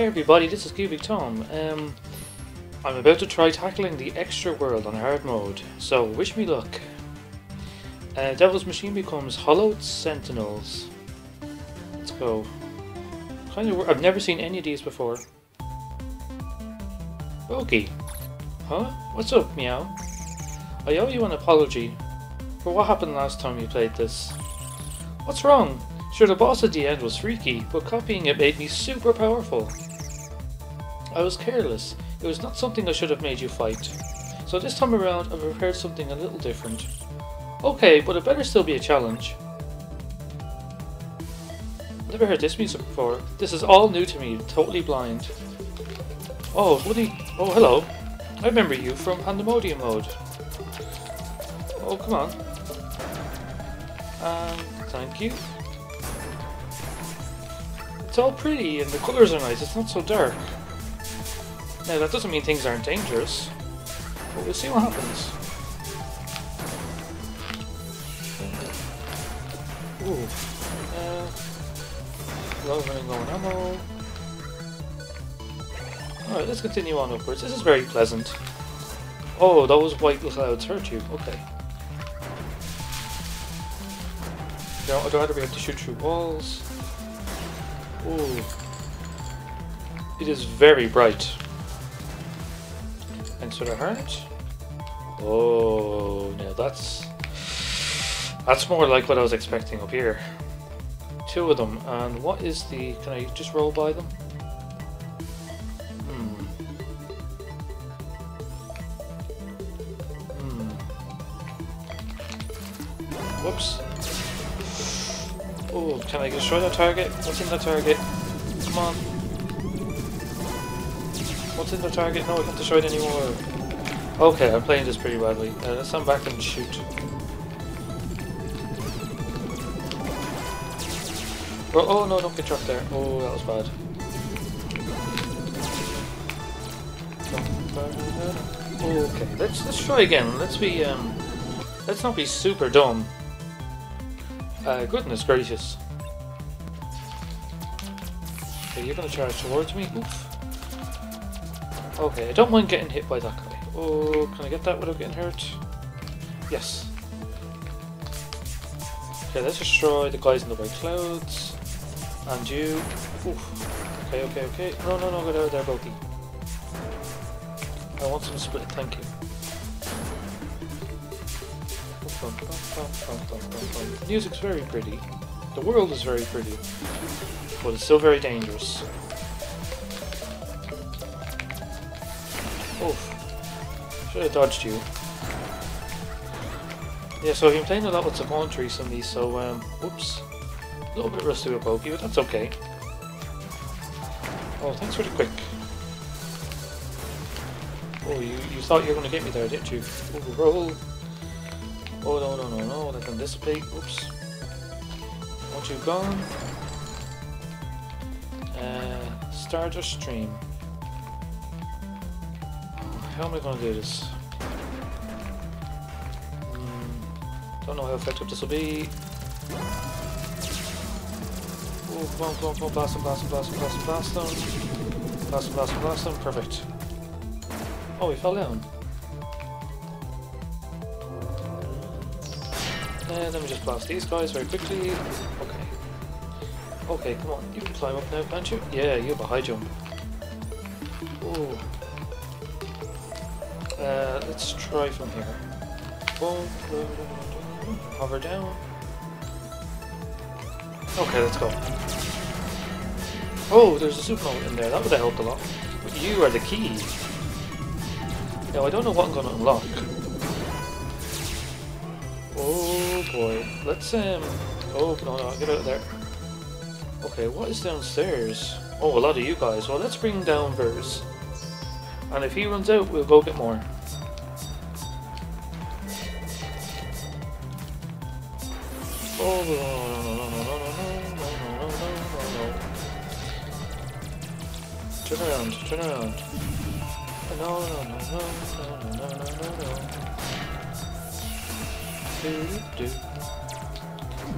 Hey everybody, this is Qubic Tom. Um, I'm about to try tackling the extra world on hard mode, so wish me luck. Uh, Devil's Machine becomes Hollowed Sentinels. Let's go. Kind of. I've never seen any of these before. Okay. Huh? What's up, Meow? I owe you an apology for what happened last time you played this. What's wrong? Sure, the boss at the end was freaky, but copying it made me super powerful. I was careless. It was not something I should have made you fight. So this time around, I've prepared something a little different. Okay, but it better still be a challenge. Never heard this music before. This is all new to me, totally blind. Oh, Woody. Oh, hello. I remember you from Pandemonium mode. Oh, come on. Um, thank you. It's all pretty and the colours are nice, it's not so dark. Now, that doesn't mean things aren't dangerous, but we'll see what happens. Ooh. Uh, low running low on ammo. Alright, let's continue on upwards. This is very pleasant. Oh, those white clouds hurt you. Okay. No, I'd rather be able to shoot through walls. Ooh. It is very bright. And so the heart. Oh, now that's that's more like what I was expecting up here. Two of them, and what is the? Can I just roll by them? Hmm. Hmm. Whoops. Oh, can I destroy that target? What's in that target? Come on. What's in the target? No, I can't destroy it anymore. Okay, I'm playing this pretty badly. Uh, let's stand back and shoot. Oh, oh no, don't get trapped there. Oh, that was bad. Okay, let's let's try again. Let's be um, let's not be super dumb. Uh, goodness gracious. Okay, you're gonna charge towards me. Oof. Okay, I don't mind getting hit by that guy. Oh, can I get that without getting hurt? Yes. Okay, let's destroy the guys in the white clouds. And you. Oof. Okay, okay, okay. No, no, no, get out of there, Boki. I want some split, thank you. The music's very pretty. The world is very pretty. But it's still very dangerous. Oof. Should have dodged you. Yeah, so I've been playing a lot with Savant recently, so, um, whoops. A little bit rusty with Boki, but that's okay. Oh, thanks for the quick. Oh, you, you thought you were going to get me there, didn't you? Oh, roll. Oh, no, no, no, no, that can dissipate. Oops. Once you've gone. Uh, Stardust Stream. How am I to do this? Mm, don't know how effective this will be. Oh, come on, come on, come on, blast him, blast him, blast him, blast him, blast him. Blast him, blast him, blast him, perfect. Oh, he fell down. And let me just blast these guys very quickly. Okay. Okay, come on, you can climb up now, can't you? Yeah, you have a high jump. Ooh. Uh, let's try from here. Hover down. Okay, let's go. Oh, there's a super note in there. That would have helped a lot. But you are the key. Now, I don't know what I'm going to unlock. Oh boy. Let's, um... Oh, no, no, get out of there. Okay, what is downstairs? Oh, a lot of you guys. Well, let's bring down Vers. And if he runs out, we'll go get more. Oh, no, no, no, no, no, no, no, no, no, no. Turn around, turn around. No, no, no, no, no, no, no, no, no. Do.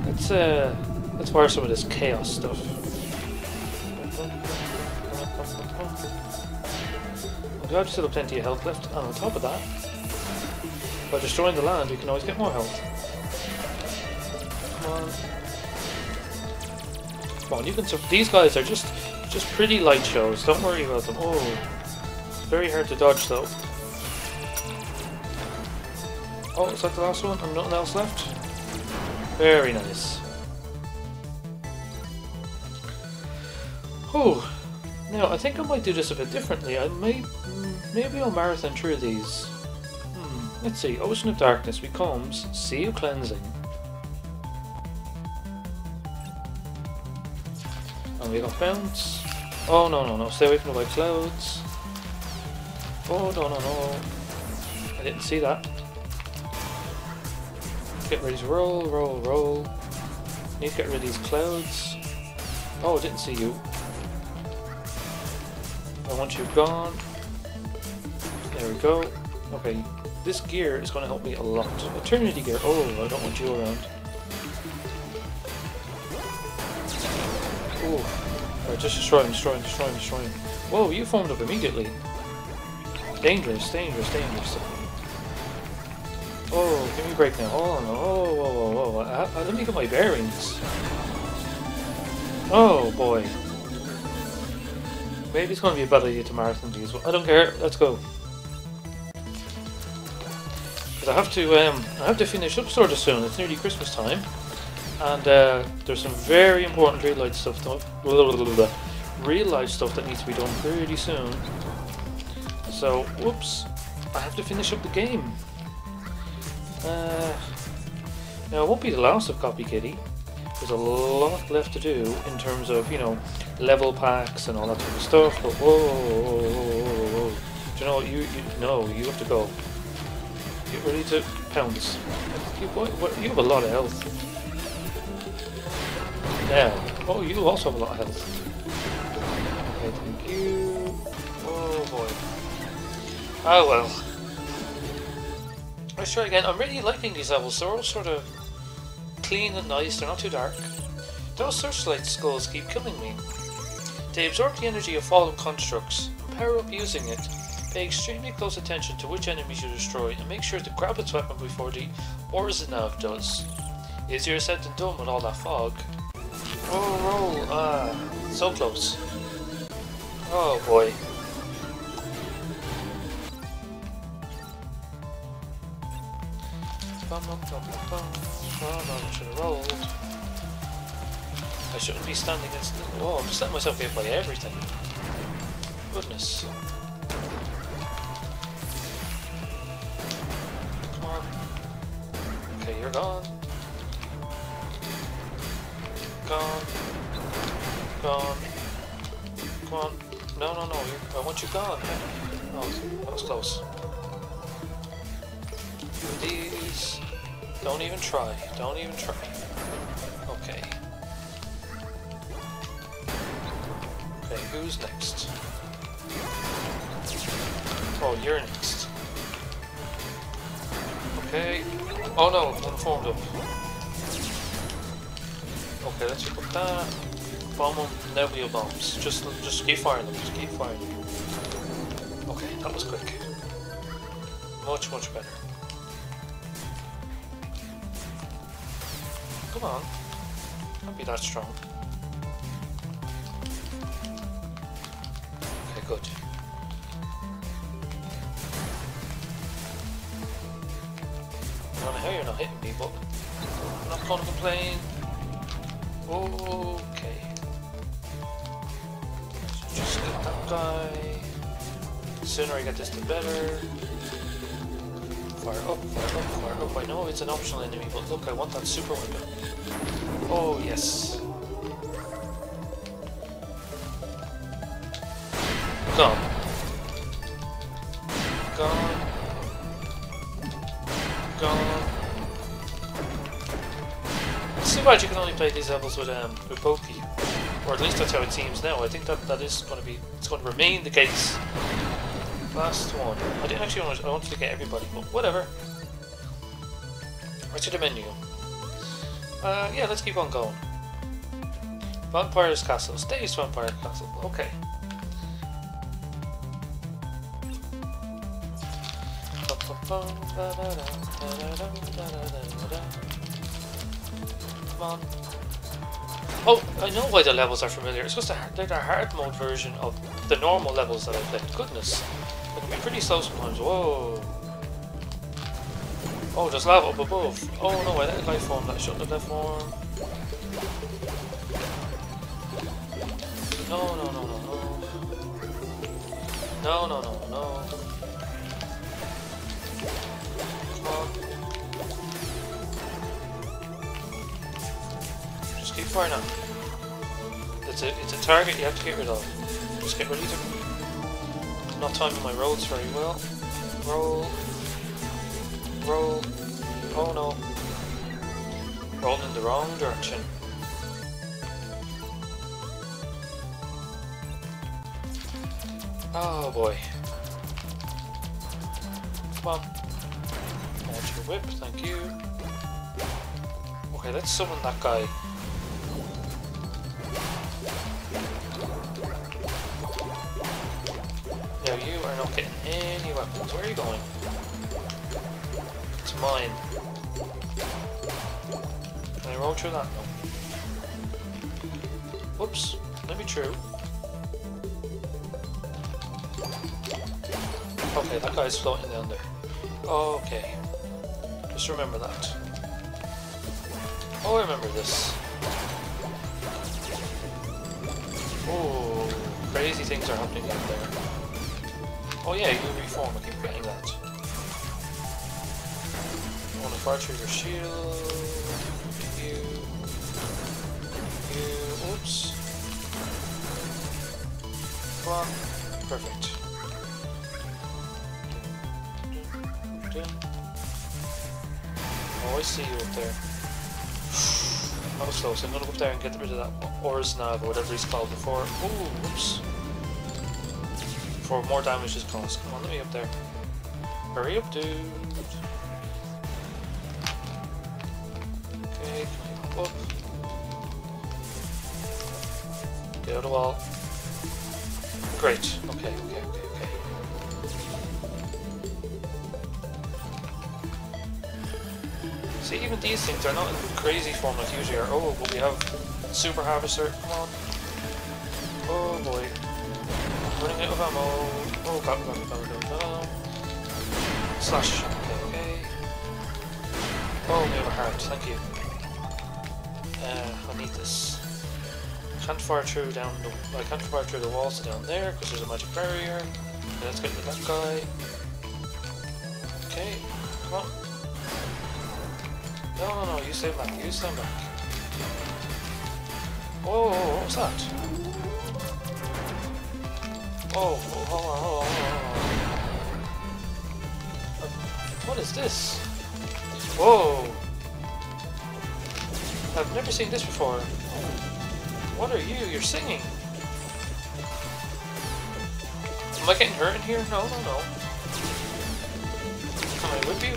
Let's, uh, let's fire some of this chaos stuff. We do have still plenty of health left, and on top of that, by destroying the land, we can always get more health. Come on. Come on, you can. These guys are just, just pretty light shows. Don't worry about them. Oh, very hard to dodge though. Oh, is that the last one? And nothing else left? Very nice. Oh, now I think I might do this a bit differently. I may, maybe I'll marathon through these. Hmm, let's see. Ocean of Darkness becomes Sea of Cleansing. And we got Bounce. Oh no no no! Stay away from the white clouds. Oh no no no! I didn't see that. Get ready to roll, roll, roll. Need to get rid of these clouds. Oh, I didn't see you. I want you gone. There we go. Okay, this gear is going to help me a lot. Eternity gear. Oh, I don't want you around. Oh, right, just destroy him, destroy him, destroy him, destroy him. Whoa, you formed up immediately. Dangerous, dangerous, dangerous. Oh, give me a break now. Oh, no. Oh, whoa, whoa, whoa. I, I, let me get my bearings. Oh, boy. Maybe it's going to be a bad idea to marathon these. I don't care. Let's go. Because I have to, um, I have to finish up sort of soon. It's nearly Christmas time, and uh, there's some very important real life stuff. Though, real life stuff that needs to be done pretty soon. So, whoops! I have to finish up the game. Uh, now, it won't be the last of Copy Kitty. There's a lot left to do in terms of, you know, level packs and all that sort of stuff, but whoa, whoa, whoa, whoa. Do you know? You, you, no, you have to go. Get ready to pounce. You, what, what, you have a lot of health. Oh, you also have a lot of health. Okay, thank you. Oh boy. Oh well. Let's try again. I'm really liking these levels. They're all sort of clean and nice. They're not too dark. Those searchlight skulls keep killing me. They absorb the energy of fallen constructs. Power up using it. Pay extremely close attention to which enemies you destroy and make sure to grab its weapon before the Orzhov does. Easier said than done with all that fog. Roll, roll, ah, so close. Oh boy. Bum, bum, bum, bum, bum. I should have rolled. I shouldn't be standing against the wall. I'm just letting myself get by everything. Goodness. Don't even try. Don't even try. Okay. Okay, who's next? Oh, you're next. Okay. Oh no, one formed up. Okay, let's put that. Bomb them, nebula bombs. Just just keep firing them, just keep firing them. Okay, that was quick. Much, much better. Come on. Can't be that strong. Okay, good. I don't know how you're not hitting me, but I'm not gonna complain. Okay. So just get that guy. The sooner I get this, the better. Fire up, fire up, fire up. I know it's an optional enemy, but look, I want that super weapon. Oh, yes. Gone. Gone. Gone. It's too bad you can only play these levels with um with Boki. Or at least that's how it seems now. I think that that is going to be it's going to remain the case. Last one. I didn't actually want to, I wanted to get everybody, but whatever. Right to the menu. Uh, yeah, let's keep on going. Vampire's Castle. Stays Vampire's Castle. Okay. Come on. Oh, I know why the levels are familiar. It's because they're the hard mode version of the normal levels that I played. Goodness. It can be pretty slow sometimes. Whoa. Oh, there's lava up above. Oh no, I let a life form that shouldn't have form. No, no, no, no, no. No, no, no, no. Come on. Just keep firing at It's a, it's a target you have to get rid of. Just get rid of it. I'm not timing my roads very well. Roll. Roll. Oh no. Rolling in the wrong direction. Oh boy. Come on. Launch your whip, thank you. Okay, let's summon that guy. Now you are not getting any weapons. Where are you going? Mine. Can I roll through that? No. Whoops. Let me through. Okay, that guy's floating down there. Okay. Just remember that. Oh, I remember this. Oh, crazy things are happening out there. Oh yeah, you reform, I keep forgetting that. Through your shield. You. You. Oops. Perfect. Oh, I see you up there. That was close. I'm gonna go up there and get rid of that Orsnav or whatever he's called before. Ooh, whoops. Before more damage is caused. Come on, let me up there. Hurry up, dude. Okay, can I up? Get out of the wall. Great. Okay, okay, okay, okay. See, even these things are not in crazy form like usually are. Oh, but we have Super Harvester. Come on. Oh boy. Running out of ammo. Oh, god, god, god, god, god. Slash. Okay, okay. Oh, we have a heart. Thank you. I need this. Can't fire through down the. I can't fire through the walls down there because there's a magic barrier. Okay, let's get rid of that guy. Okay, come on. No, no, no, you stand back, you stand back. Whoa, what was that? Oh, oh hold on, hold on, hold on. What is this? Whoa! I've never seen this before. What are you? You're singing. Am I getting hurt in here? No, no, no. I whip you?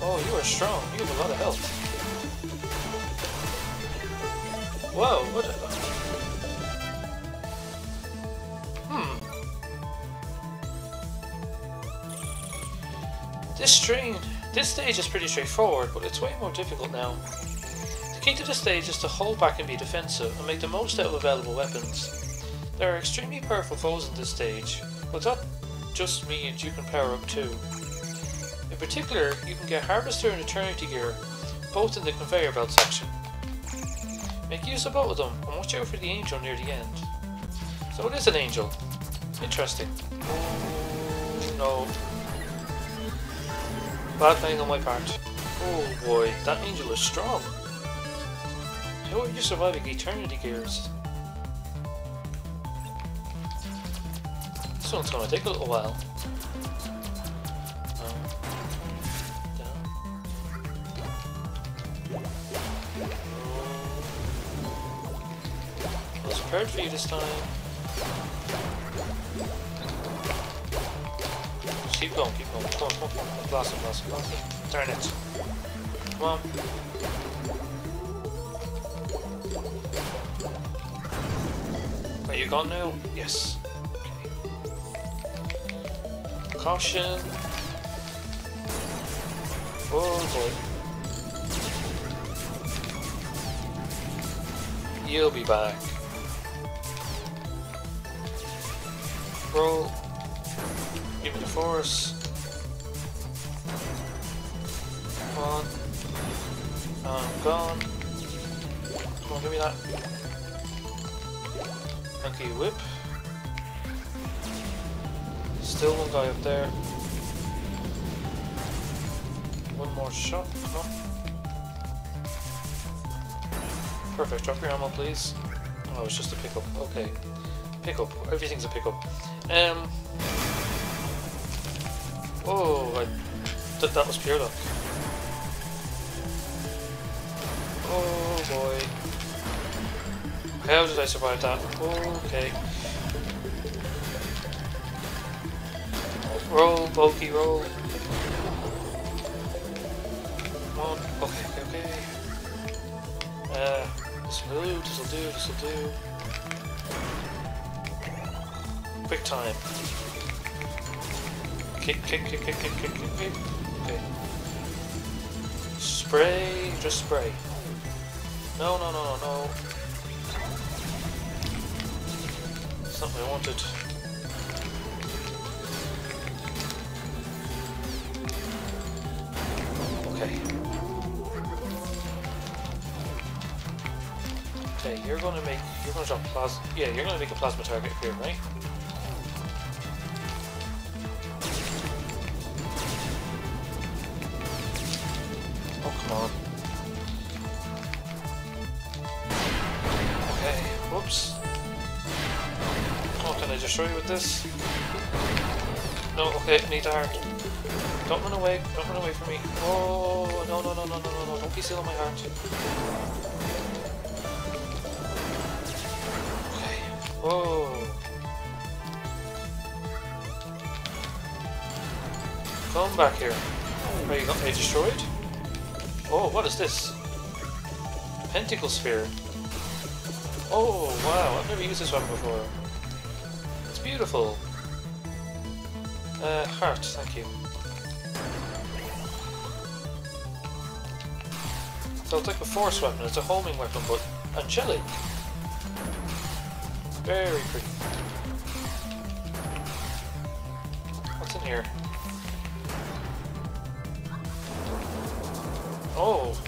Oh, you are strong. You have a lot of health. Whoa, what a... Hmm. This strain, this stage is pretty straightforward, but it's way more difficult now. The key to the stage is to hold back and be defensive, and make the most out of available weapons. There are extremely powerful foes in this stage, but that just means you can power up too. In particular, you can get Harvester and Eternity Gear, both in the conveyor belt section. Make use of both of them, and watch out for the angel near the end. So it is an angel. Interesting. No. Bad thing on my part. Oh boy, that angel is strong. How are you surviving Eternity Gears? This one's gonna take a little while. Um, I was prepared for you this time. Keep going, keep going. Come on, come on, come on. It, blast it. Turn it. Come on. Are you gone now? Yes. Okay. Caution. Oh boy. You'll be back. Roll. Force. Come on. I'm gone. Come on, give me that. Monkey whip. Still one guy up there. One more shot. Come on. Perfect. Drop your ammo, please. Oh, it's just a pickup. Okay. Pickup. Everything's a pickup. Um. Oh, I, th that was pure luck. Oh boy. How did I survive that? Okay. Roll, Boki, roll. Come on. Okay, okay, okay. Uh, this'll do, this'll do, this'll do. Quick time. Kick, kick, kick, kick, kick, kick, kick, kick. Okay. Spray, just spray. No, no, no, no, no. What I wanted. Okay. Okay, you're gonna make, you're gonna drop plasma, yeah, you're gonna make a plasma target here, right? Destroy you with this? No, okay, need a heart. Don't run away, don't run away from me. Oh, no, no, no, no, no, no, no, don't be stealing my heart. Okay, whoa. Come back here. Are you got me destroyed? Oh, what is this? Pentacle sphere. Oh, wow, I've never used this one before. Beautiful. Uh, heart, thank you. So it's like a force weapon, it's a homing weapon, but angelic. Very pretty. What's in here? Oh!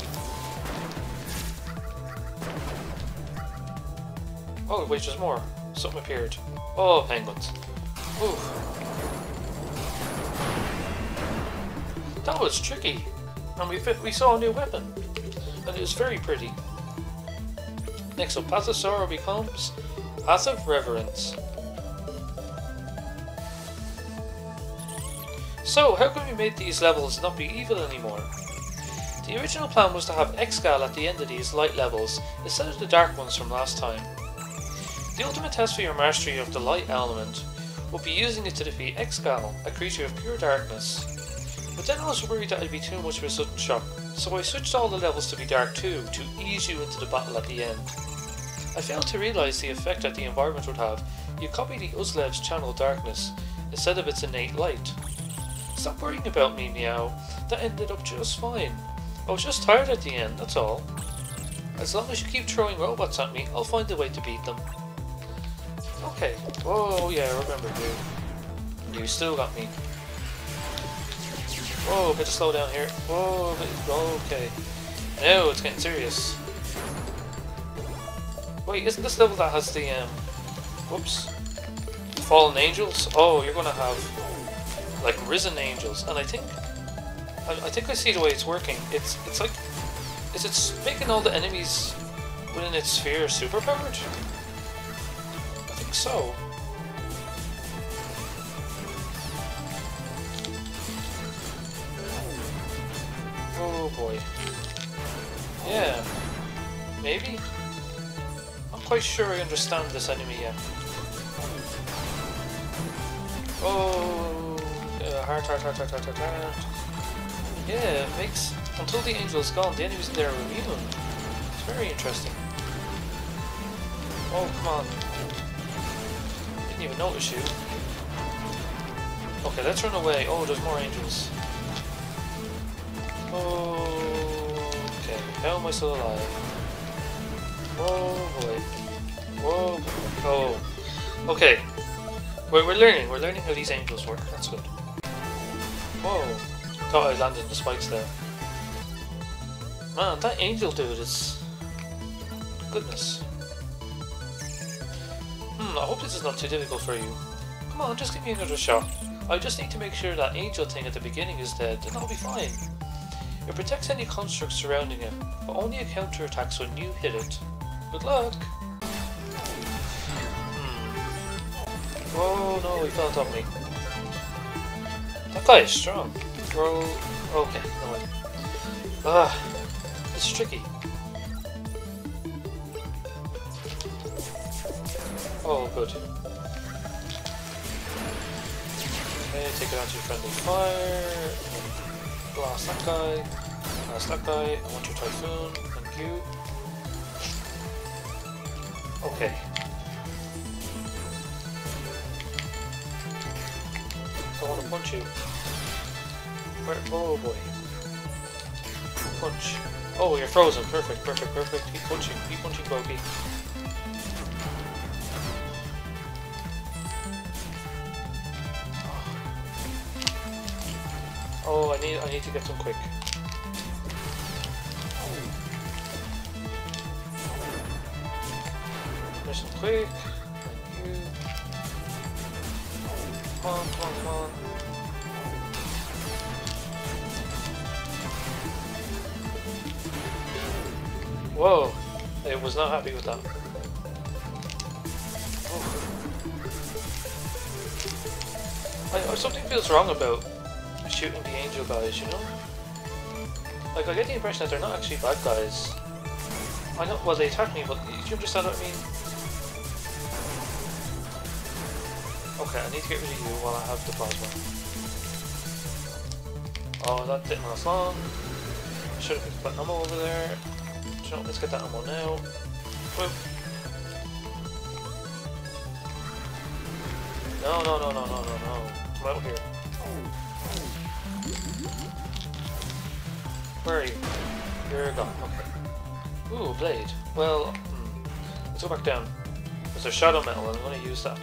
Oh, wait, there's more. Something appeared. Oh, penguins. Ooh. That was tricky. And we, we saw a new weapon. And it was very pretty. Next up, Passive Sorrow becomes Passive Reverence. So, how can we make these levels not be evil anymore? The original plan was to have Exgal at the end of these light levels instead of the dark ones from last time. The ultimate test for your mastery of the light element would be using it to defeat Exgal, a creature of pure darkness. But then I was worried that it'd be too much of a sudden shock, so I switched all the levels to be dark too, to ease you into the battle at the end. I failed to realise the effect that the environment would have. You copy the Uzlev's channel darkness, instead of its innate light. Stop worrying about me, Meow. That ended up just fine. I was just tired at the end, that's all. As long as you keep throwing robots at me, I'll find a way to beat them. Okay. Oh yeah, I remember you. You still got me. Whoa, bit slow down here. Whoa, bit, okay. Now it's getting serious. Wait, isn't this level that has the, um, whoops, fallen angels? Oh, you're gonna have, like, risen angels, and I think, I, I think I see the way it's working. It's, it's like, is it making all the enemies within its sphere superpowered? So. Oh boy. Yeah. Maybe? I'm quite sure I understand this enemy yet. Oh, uh, heart, heart, heart, heart, heart, heart, heart. Yeah, it makes... Until the angel is gone, the enemies there are immune. It's very interesting. Oh, come on. Didn't even notice you. Okay, let's run away. Oh, there's more angels. Oh, Okay, how am I still alive? Whoa, boy. Whoa. Oh. Okay. We're, we're learning. We're learning how these angels work. That's good. Whoa. Thought I landed the spikes there. Man, that angel dude is... Goodness. Hmm, I hope this is not too difficult for you. Come on, just give me another shot. I just need to make sure that angel thing at the beginning is dead, and I'll be fine. It protects any constructs surrounding it, but only a counterattacks when you hit it. Good luck! Hmm. Oh no, he fell on me. That guy is strong. Throw... Okay, no way. Ah, it's tricky. Oh, good. Okay, take it out to friendly fire. Blast that guy. Blast that guy. I want your typhoon. Thank you. Okay. I want to punch you. Where? Oh boy. Punch. Oh, you're frozen. Perfect, perfect, perfect. Keep punching. Keep punching, Boki. Oh, I need I need to get some quick. Mission quick. Thank you. Come on, come on, come on. Whoa! I was not happy with that. I, I, something feels wrong about shooting the angel guys, you know? Like, I get the impression that they're not actually bad guys. I know, well, they attack me, but do you understand what I mean? Okay, I need to get rid of you while I have the plasma. Oh, that didn't last long. Should have put ammo over there. So let's get that ammo now. Whoop. No, no, no, no, no, no, no. Come out here. Oh. Where are you? You're gone. Okay. Ooh, blade. Well, hmm. let's go back down. There's a shadow metal, and I'm going to use that.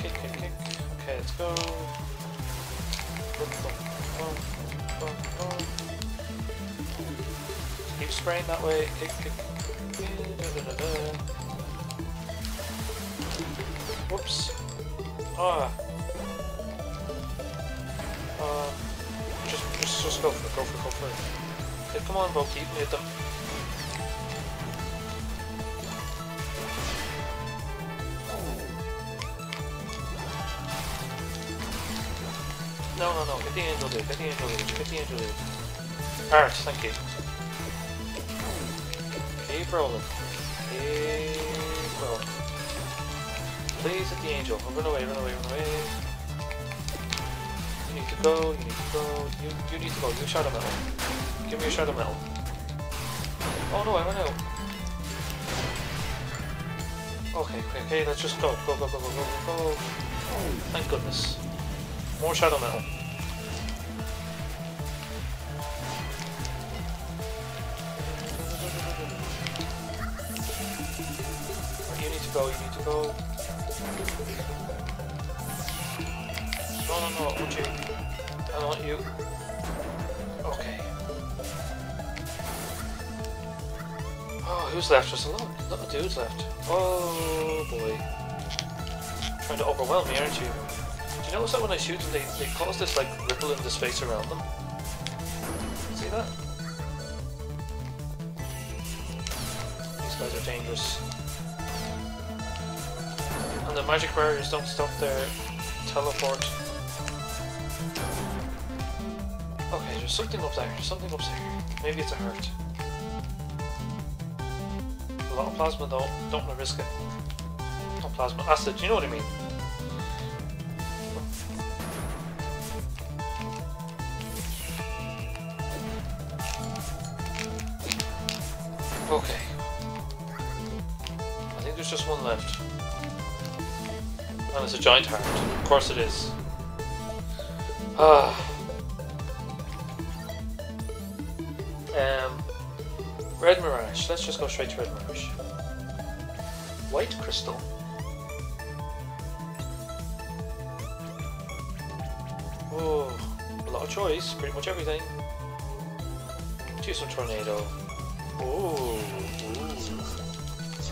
Kick, kick, kick. Okay, let's go. Keep spraying that way. Kick. Whoops. Ah. Just, just, just go for it, go for it, go for it. Okay, come on, Bo, keep hit them. No, no, no, get the angel dude, get the angel dude, get the angel dude. Alright, thank you. Keep rolling. Keep rolling. Please hit the angel. Run away, run away, run away. Go, you need to go. You, you need to go. You shadow metal. Give me your shadow metal. Oh no, I ran out. Okay, okay, okay, let's just go. Go, go, go, go, go, go, go. Thank goodness. More shadow metal. You need to go, you need to go. No, no, no, you. I want you. Okay. Oh, who's left? There's a lot, lot of dudes left. Oh boy. Trying to overwhelm me, aren't you? Do you notice that when I shoot them, they, they cause this like ripple in the space around them? See that? These guys are dangerous. And the magic barriers don't stop their teleport. There's something up there, something up there. Maybe it's a hurt. A lot of plasma though, don't want to risk it. Not plasma, acid, you know what I mean? Okay. I think there's just one left. And it's a giant heart. Of course it is. Ah. Straight to Mirage. White Crystal. Oh, a lot of choice. Pretty much everything. some Tornado. Ooh.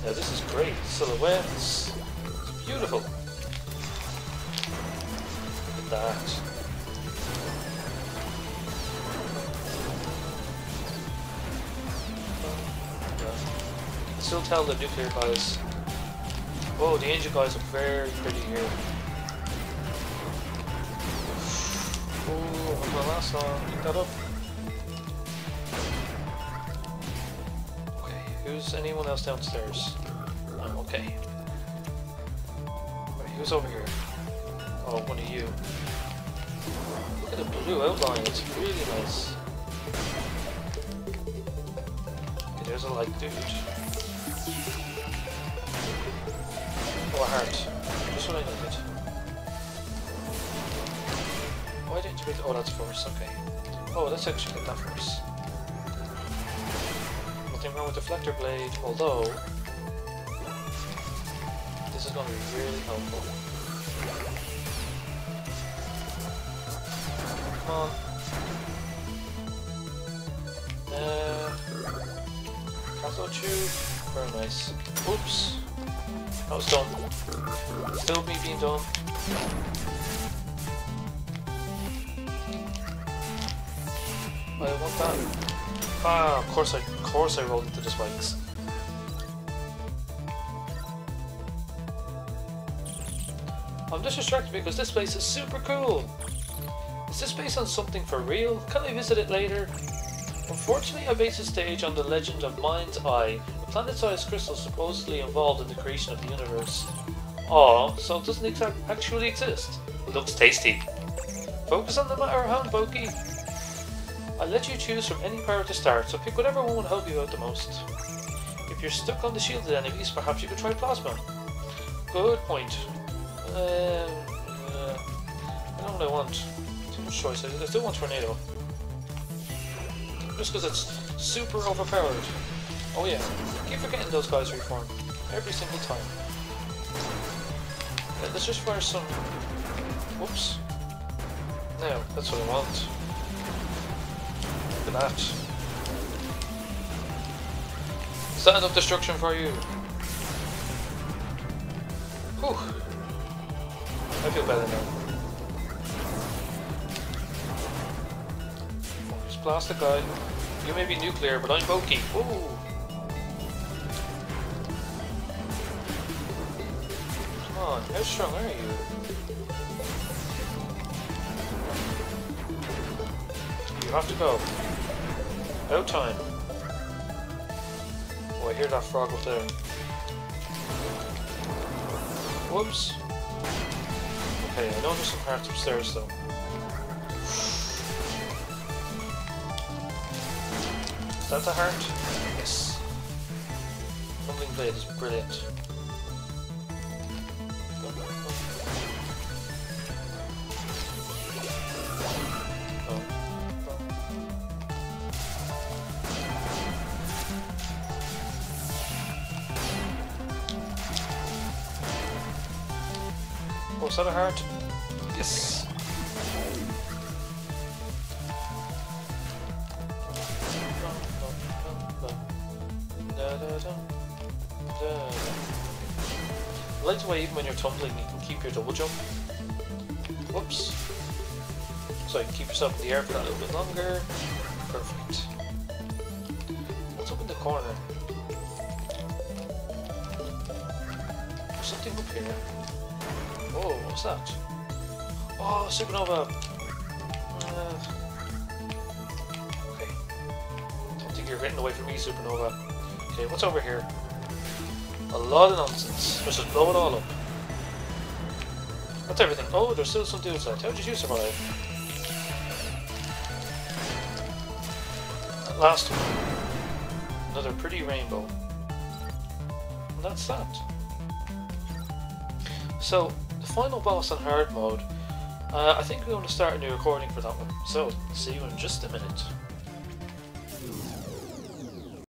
Now this is great. Silhouettes. It's beautiful. Look at that. Still tell the nuclear guys. Oh, the angel guys are very pretty here. Oh, my last one. Pick that up. Okay, who's anyone else downstairs? I'm okay. Right, who's over here? Oh, one of you. Look at the blue outline, it's really nice. Okay, there's a light dude. A heart. Just what I needed. Why didn't you make... Oh, that's force, okay. Oh, let's actually get that first. Nothing wrong with the deflector blade, although... This is to be really helpful. Come on. Uh, Castle Tube. Very nice. Oops. That was done. Still me being done. I want that. Ah, of course I, of course I rolled into the spikes. I'm just distracted because this place is super cool. Is this based on something for real? Can I visit it later? Unfortunately, I based the stage on the legend of Mind's Eye, a planet-sized crystal supposedly involved in the creation of the universe. Oh, so it doesn't actually exist. Looks tasty. Focus on the matter at hand, Boki. I'll let you choose from any power to start, so pick whatever one will help you out the most. If you're stuck on the shielded enemies, perhaps you could try Plasma. Good point. Um, uh, I don't know I want. Too much choice. I still want Tornado. Just because it's super overpowered. Oh yeah, keep forgetting those guys reform. Every single time. let's just fire some... Whoops. Now, that's what I want. Look at that. Stand up destruction for you. Whew. I feel better now. Just blast the guy. You may be nuclear, but I'm Boki. Ooh. How strong are you? You have to go. No time. Oh, I hear that frog up there. Whoops. Okay, I know there's some parts upstairs though. Is that the heart? Yes. Tumbling blade is brilliant. Was that a heart? Yes. I like the way even when you're tumbling you can keep your double jump. Whoops. So you can keep yourself in the air for that little bit longer. Perfect. What's up in the corner? There's something up here. Oh, what's that? Oh, supernova! Uh, okay. Don't think you're getting away from me, supernova. Okay, what's over here? A lot of nonsense. Let's just blow it all up. That's everything. Oh, there's still some dudes left. How did you survive? That last one. Another pretty rainbow. And that's that. So, final boss on hard mode, uh, I think we're going to start a new recording for that one. So, see you in just a minute.